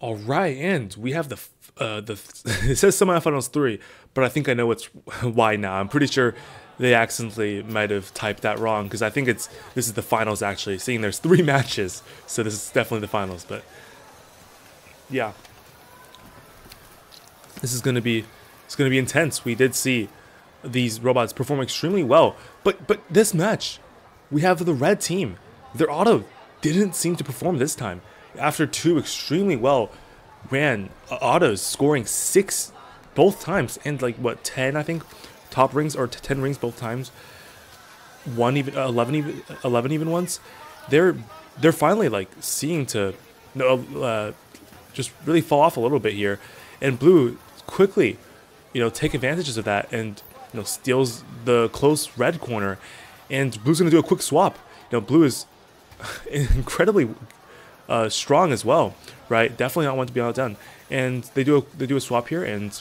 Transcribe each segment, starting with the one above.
All right, and we have the uh, the it says semifinals three, but I think I know what's why now. I'm pretty sure they accidentally might have typed that wrong because I think it's this is the finals actually. Seeing there's three matches, so this is definitely the finals. But yeah, this is gonna be it's gonna be intense. We did see these robots perform extremely well, but but this match, we have the red team. Their auto didn't seem to perform this time after two extremely well ran uh, autos, scoring six both times and like what ten I think top rings or t- ten rings both times. One even uh, eleven even eleven even once. They're they're finally like seeing to no uh, just really fall off a little bit here, and blue quickly, you know, take advantages of that and you know steals the close red corner, and blue's gonna do a quick swap. You know, blue is incredibly uh, strong as well, right? Definitely not one to be outdone. And they do a, they do a swap here, and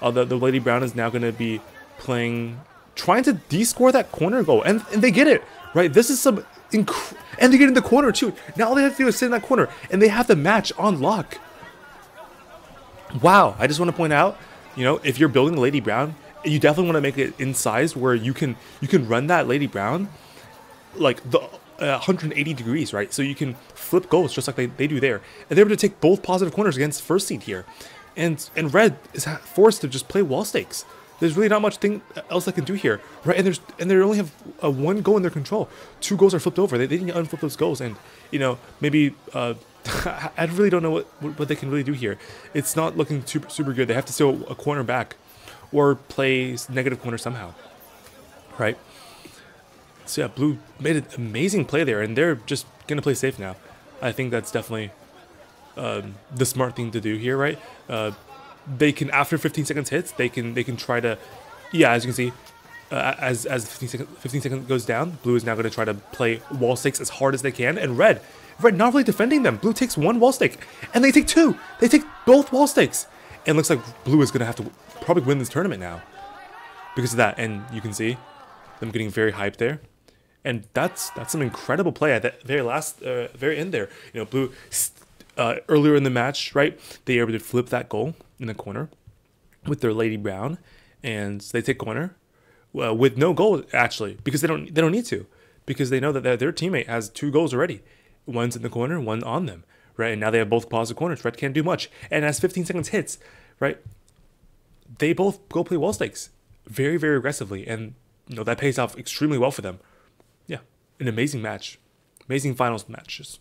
uh, the, the Lady Brown is now going to be playing, trying to de-score that corner goal, and, and they get it, right? This is some, inc- and they get in the corner too. Now all they have to do is sit in that corner, and they have the match on lock. Wow, I just want to point out, you know, if you're building Lady Brown, you definitely want to make it in size where you can you can run that Lady Brown like the uh, 180 degrees, right? So you can flip goals just like they, they do there. And they're able to take both positive corners against first seed here. And and red is forced to just play wall stakes. There's really not much thing else they can do here, right? And there's and they only have a one goal in their control. Two goals are flipped over. They, they didn't unflip those goals, and you know maybe uh, I really don't know what what they can really do here. It's not looking super super good. They have to steal a corner back, or play negative corner somehow, right? So yeah, Blue made an amazing play there, and they're just gonna play safe now. I think that's definitely um, the smart thing to do here, right? Uh, they can after 15 seconds hits, they can they can try to, yeah, as you can see, uh, as as 15 seconds 15 seconds goes down, Blue is now gonna try to play wall stakes as hard as they can, and Red, Red not really defending them. Blue takes one wall stake, and they take two. They take both wall stakes, and looks like Blue is gonna have to probably win this tournament now because of that. And you can see them getting very hyped there and that's that's an incredible play at the very last, uh, very end there. You know, blue uh, earlier in the match, right? They were able to flip that goal in the corner with their Lady Brown, and they take corner uh, with no goal actually because they don't they don't need to because they know that their, their teammate has two goals already. One's in the corner, one on them, right? And now they have both positive corners. Red can't do much, and as 15 seconds hits, right? They both go play wall stakes very very aggressively, and you know that pays off extremely well for them an amazing match, amazing finals matches.